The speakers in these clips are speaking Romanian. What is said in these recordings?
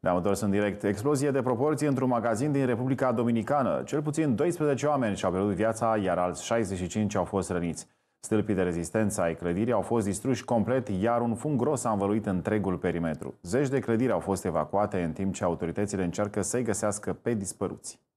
Ne-am întors în direct. Explozie de proporție într-un magazin din Republica Dominicană. Cel puțin 12 oameni și-au pierdut viața, iar alți 65 au fost răniți. Stâlpii de rezistență ai clădirii au fost distruși complet, iar un fum gros a învăluit întregul perimetru. Zeci de clădiri au fost evacuate, în timp ce autoritățile încearcă să-i găsească pe dispăruți.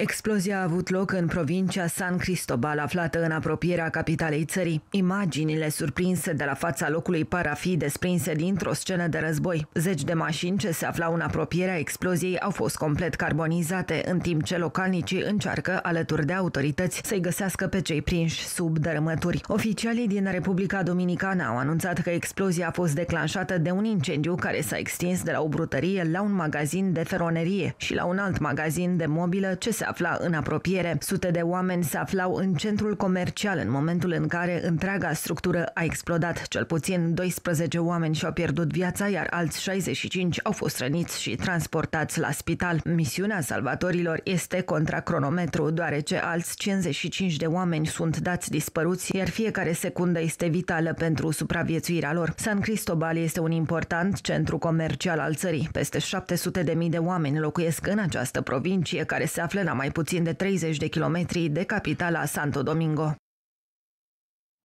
Explozia a avut loc în provincia San Cristobal, aflată în apropierea capitalei țării. Imaginile surprinse de la fața locului par a fi desprinse dintr-o scenă de război. Zeci de mașini ce se aflau în apropierea exploziei au fost complet carbonizate, în timp ce localnicii încearcă, alături de autorități, să-i găsească pe cei prinși sub dărâmături. Oficialii din Republica Dominicană au anunțat că explozia a fost declanșată de un incendiu care s-a extins de la o brutărie la un magazin de feronerie și la un alt magazin de mobilă ce se afla în apropiere. Sute de oameni se aflau în centrul comercial în momentul în care întreaga structură a explodat. Cel puțin 12 oameni și-au pierdut viața, iar alți 65 au fost răniți și transportați la spital. Misiunea salvatorilor este contra cronometru, deoarece alți 55 de oameni sunt dați dispăruți, iar fiecare secundă este vitală pentru supraviețuirea lor. San Cristobal este un important centru comercial al țării. Peste 700 de mii de oameni locuiesc în această provincie, care se află la mai puțin de 30 de kilometri de capitala Santo Domingo.